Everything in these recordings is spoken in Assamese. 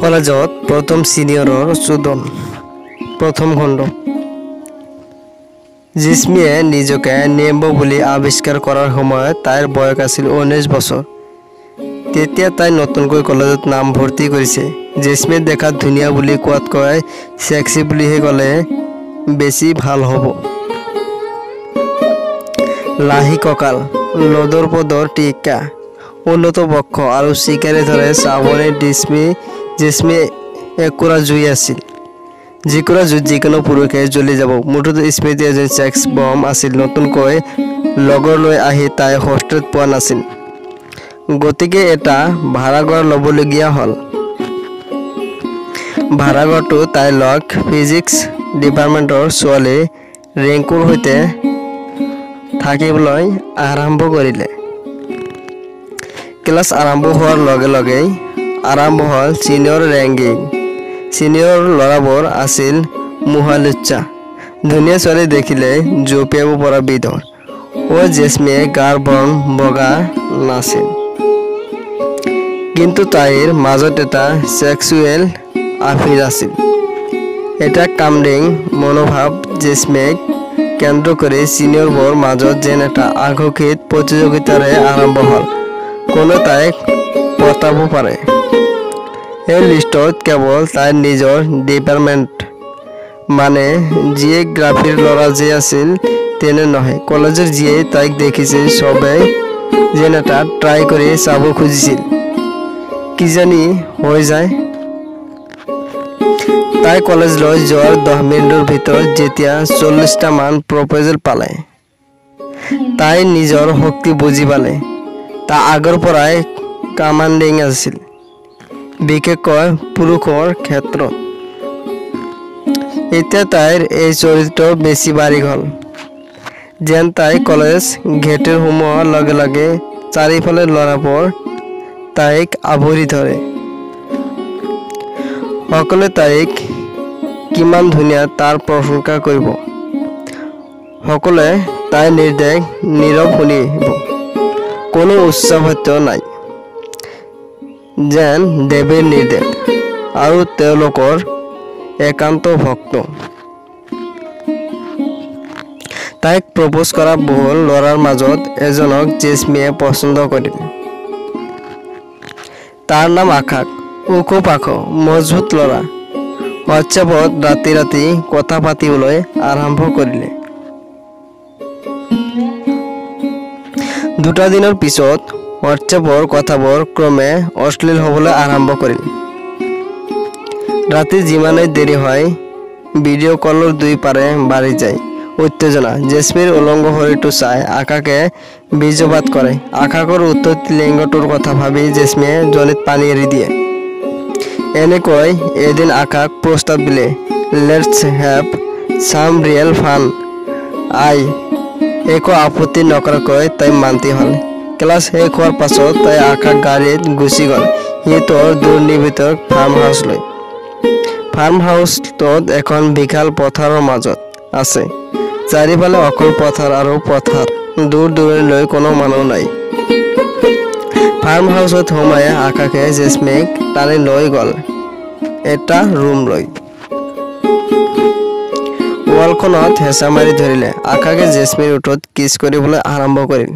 কলেজত প্ৰথম ছিনিয়ৰৰ চোদন প্ৰথম খণ্ড। জিচমিয়ে নিজকে নেম্ব বুলি আৱিষ্কাৰ কৰাৰ সময়ত তাইৰ বয়স আছিল ঊনৈছ বছৰ। তেতিয়া তাই নতুনকৈ কলেজত নাম ভৰ্তি কৰিছে। জেচমিয়ে দেখাত ধুনীয়া বুলি কোৱাতকৈ ছেক্সি বুলিহে ক'লে বেছি ভাল হ'ব। লাহি কঁকাল লদৰ পদৰ টিকা উন্নত বক্ষ আৰু চিকাৰে ধৰে চাবনে ডিচমি জেচমি একোৰা জুই আছিল। যিকোনো জুইত যিকোনো পুৰুষে জ্বলি যাব। মুঠতে স্মৃতি এজন ছেক্স বম আছিল। নতুনকৈ লগৰ লৈ আহি তাই হোষ্টেলত পোৱা নাছিল। গতিকে এটা ভাড়াঘৰ ল'বলগীয়া হ'ল। ভাড়াঘৰটো তাই লগ ফিজিক্স ডিপাৰ্টমেণ্টৰ ছোৱালী ৰেংকুৰ সৈতে থাকিবলৈ আৰম্ভ কৰিলে। ক্লাছ আৰম্ভ হোৱাৰ লগে লগেই আৰম্ভ হ'ল ছিনিয়ৰ ৰেংকিং ছিনিয়ৰ ল'ৰাবোৰ আছিল মোহালুচ্চা ধুনীয়া ছোৱালী দেখিলে জঁপিয়াব পৰা বিধৰ অ' জেচমিয়ে গাৰ বৰণ বগা নাছিল। কিন্তু তাইৰ মাজত এটা ছেক্সুৱেল আফিৰ আছিল। এটা কামডিং মনোভাৱ জেচমিক কেন্দ্ৰ কৰি ছিনিয়ৰবোৰৰ মাজত যেন এটা আঘোষিত প্ৰতিযোগিতাৰে আৰম্ভ হ'ল। কোনে তাইক পতাব পাৰে এই লিষ্টত কেৱল তাইৰ নিজৰ ডিপাৰ্টমেণ্ট মানে জিঅ'গ্ৰাফীৰ ল'ৰা যে আছিল তেনে নহয়। কলেজৰ যিয়ে তাইক দেখিছিল চবেই যেন এটা ট্ৰাই কৰি চাব খুজিছিল। কিজানি হৈ যায়। তাই কলেজলৈ যোৱাৰ দহ মিনিটৰ ভিতৰত যেতিয়া চল্লিছটামান প্ৰপ'জেল পালে তাই নিজৰ শক্তি বুজি পালে। তাই আগৰ পৰাই কামাণ্ডিং আছিল। বিশেষকৈ পুৰুষৰ ক্ষেত্ৰত। এতিয়া তাইৰ এই চৰিত্ৰ বেছি বাঢ়ি গ'ল। যেন তাই কলেজ গেটেৰ সোমোৱাৰ লগে লগে চাৰিওফালে ল'ৰাবোৰ তাইক আৱৰি ধৰে। সকলোৱে তাইক কিমান ধুনীয়া তাৰ প্ৰশংসা কৰিব। সকলোৱে তাইৰ নিৰ্দেশ নীৰৱ শুনিব। কোনো উচ্চাভত্য নাই। যেন দেৱীৰ নিৰ্দেশ আৰু তেওঁলোকৰ একান্ত ভক্ত। তাইক প্ৰপ'জ কৰা বহু ল'ৰাৰ মাজত এজনক জেচমিয়ে পচন্দ কৰিল। তাৰ নাম আকাশ ওখ পাখ, মজবুত ল'ৰা হোৱাটছএপত ৰাতি ৰাতি কথা পাতিবলৈ আৰম্ভ কৰিলে। দুটা দিনৰ পিছত হোৱাটছএপৰ কথাবোৰ ক্ৰমে অশ্লীল হ'বলৈ আৰম্ভ কৰিল। ৰাতি যিমানেই দেৰি হয়, ভিডিঅ' কলৰ দুই পাৰে বাঢ়ি যায়। উত্তেজনা জেচমিৰ উলংগ শৰীৰটো চাই আকাশে বীৰ্যপাত কৰে। আকাশৰ উত্তৰ লিংগটোৰ কথা ভাবি জেচমিয়ে জলিত পানী এৰি দিয়ে। এনেকৈ এদিন আকাশ প্ৰস্তাৱ দিলে let's have some real fun আই একো আপত্তি নকৰাকৈ তাই মান্তি হ'ল। ক্লাছ শেষ হোৱাৰ পাছত তাই আকাশ গাড়ীত গুচি গ'ল। সিহঁতৰ দুৰ্নিৰ্মিত ফাৰ্ম হাউচলৈ ফাৰ্ম হাউচটোত এখন বিশাল পথাৰৰ মাজত আছে। চাৰিওফালে অকল পথাৰ আৰু পথাৰ। দূৰ দূৰণিলৈ কোনো মানুহ নাই। ফাৰ্ম হাউচত সোমাই আকাশে জেচমিক টানি লৈ গ'ল। এটা ৰুম লৈ। ৱালখনত হেঁচা মাৰি ধৰিলে। আকাশে জেচমিৰ ওঠত কিছ কৰিবলৈ আৰম্ভ কৰিল।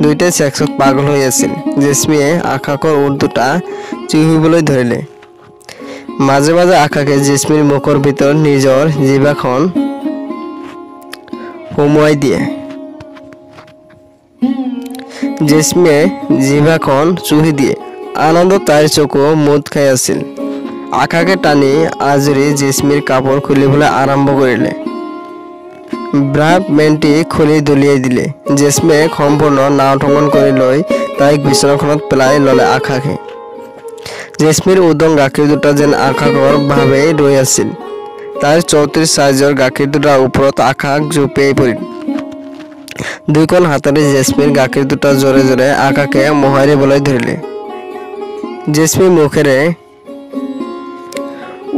দুয়োটাই ছেক্সত পাগল হৈ আছিল। জেচমিয়ে আকাশৰ ওঠ দুটা চুহিবলৈ ধৰিলে। মাজে মাজে আকাশে জেচমিৰ মুখৰ ভিতৰত নিজৰ জিভাখন সুমুৱাই দিয়ে। জেচমিয়ে জিভাখন চুহি দিয়ে আনন্দত তাইৰ চকু মুদ খাই আছিল। আকাশে টানি আজৰি জেচমিৰ কাপোৰ খুলিবলৈ আৰম্ভ কৰিলে। ব্ৰাপ মেণ্টি খুলি দলিয়াই দিলে। জেচমিয়ে সম্পূৰ্ণ নাও ঠঙন কৰি লৈ তাইক বিচনাখনত পেলাই ল'লে আকাশে জেচমিৰ উদং গাখীৰ দুটা যেন আকাশৰ ভাৱেই ৰৈ আছিল। তাইৰ চৌত্ৰিছ চাইজৰ গাখীৰ দুটাৰ ওপৰত আকাশ জঁপিয়াই পৰিল। দুইখন হাতেৰে জেচমিৰ গাখীৰ দুটা জোৰে জোৰে আকাশে মোহাৰিবলৈ ধৰিলে। জেচমি মুখেৰে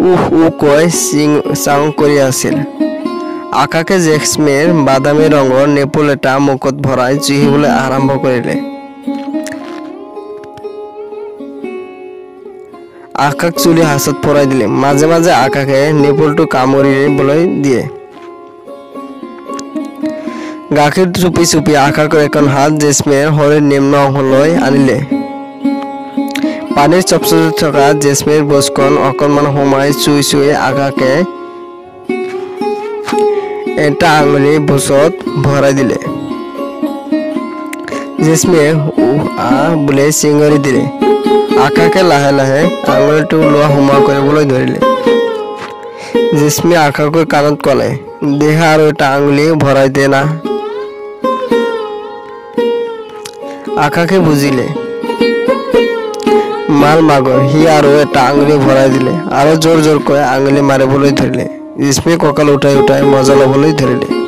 উহ উ কৈ চিং চাং কৰি আছিল। আকাশে জেক্সমিৰ বাদামী ৰঙৰ নেপুল এটা মুখত ভৰাই চিহিবলৈ আৰম্ভ কৰিলে। আকাশ চুলি হাছত ভৰাই দিলে। মাজে মাজে আকাশে নেপুলটো কামুৰিবলৈ দিয়ে। গাখীৰ চুপি চুপি আকাশৰ এখন হাত জেচমিৰ শৰীৰ নিম্ন অংশলৈ আনিলে। পানীৰ চপচপত থকা জেচমিৰ বজখন অকণমান সোমাই চুই চুই আকাশে এটা আঙুলি ভোজত ভৰাই দিলে। আহ বুলি চিঙৰি দিলে। আকাশে লাহে লাহে আঙুলিটো লোৱা সোমোৱা কৰিবলৈ ধৰিলে। জেচমিয়ে আকাশকৈ কাণত ক'লে দেহা আৰু এটা আঙুলি ভৰাই দে না। আকাশে বুজিলে। মাল মাগৰ সি আৰু এটা আঙুলি ভৰাই দিলে। আৰু জোৰ জোৰকৈ আঙুলি মাৰিবলৈ ধৰিলে। জিস্মি কঁকাল উঠাই উঠাই মজা ল'বলৈ ধৰিলে।